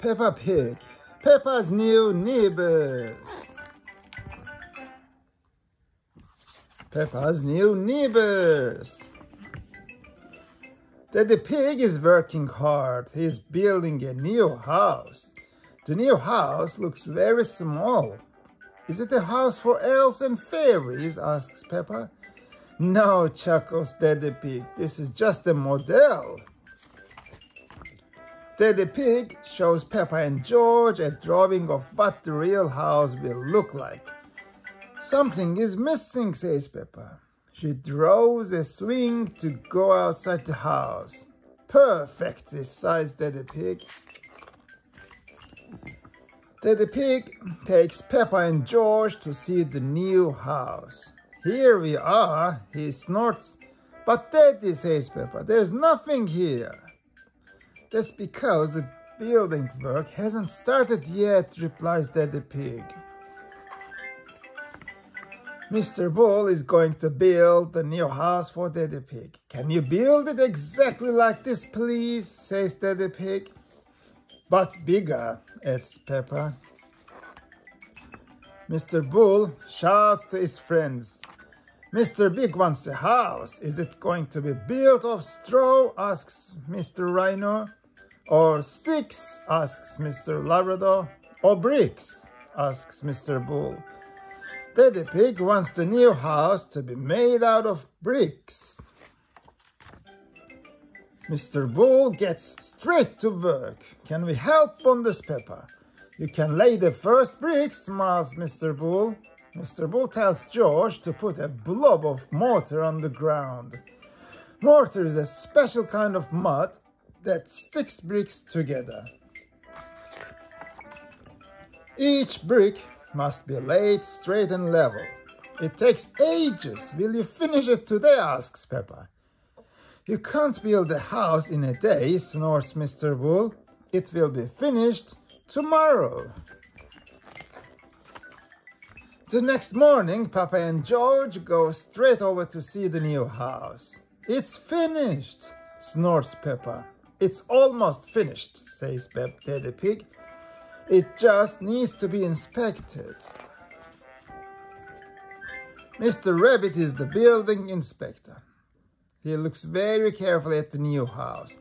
Peppa Pig, Peppa's new neighbors. Peppa's new neighbors. Daddy Pig is working hard. He's building a new house. The new house looks very small. Is it a house for elves and fairies? asks Peppa. No, chuckles Daddy Pig. This is just a model. Daddy Pig shows Peppa and George a drawing of what the real house will look like. Something is missing, says Peppa. She draws a swing to go outside the house. Perfect, decides Daddy Pig. Daddy Pig takes Peppa and George to see the new house. Here we are, he snorts. But Daddy, says Peppa, there's nothing here. That's because the building work hasn't started yet, replies Daddy Pig. Mr. Bull is going to build the new house for Daddy Pig. Can you build it exactly like this, please? says Daddy Pig. But bigger, adds Peppa. Mr. Bull shouts to his friends. Mr. Pig wants a house. Is it going to be built of straw? asks Mr. Rhino. Or sticks, asks Mr. Labrador. Or bricks, asks Mr. Bull. Daddy Pig wants the new house to be made out of bricks. Mr. Bull gets straight to work. Can we help, wonders Peppa? You can lay the first bricks, smiles Mr. Bull. Mr. Bull tells George to put a blob of mortar on the ground. Mortar is a special kind of mud that sticks bricks together. Each brick must be laid straight and level. It takes ages. Will you finish it today? asks Peppa. You can't build a house in a day, snorts Mr. Bull. It will be finished tomorrow. The next morning, Peppa and George go straight over to see the new house. It's finished, snorts Peppa. It's almost finished, says Pep Daddy Pig. It just needs to be inspected. Mr. Rabbit is the building inspector. He looks very carefully at the new house.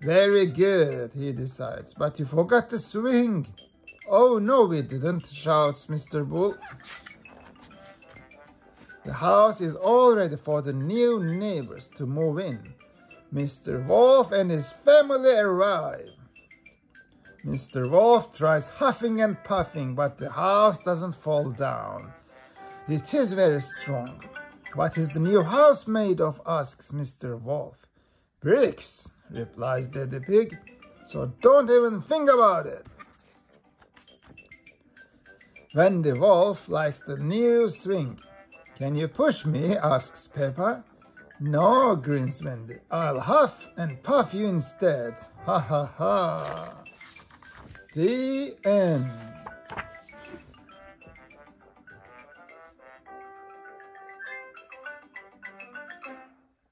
Very good, he decides, but you forgot the swing. Oh, no, we didn't, shouts Mr. Bull. The house is all ready for the new neighbors to move in. Mr. Wolf and his family arrive. Mr. Wolf tries huffing and puffing, but the house doesn't fall down. It is very strong. What is the new house made of? asks Mr. Wolf. Bricks, replies Daddy Pig, so don't even think about it. Wendy Wolf likes the new swing. Can you push me? asks Peppa. No, grins I'll huff and puff you instead. Ha ha ha. The end.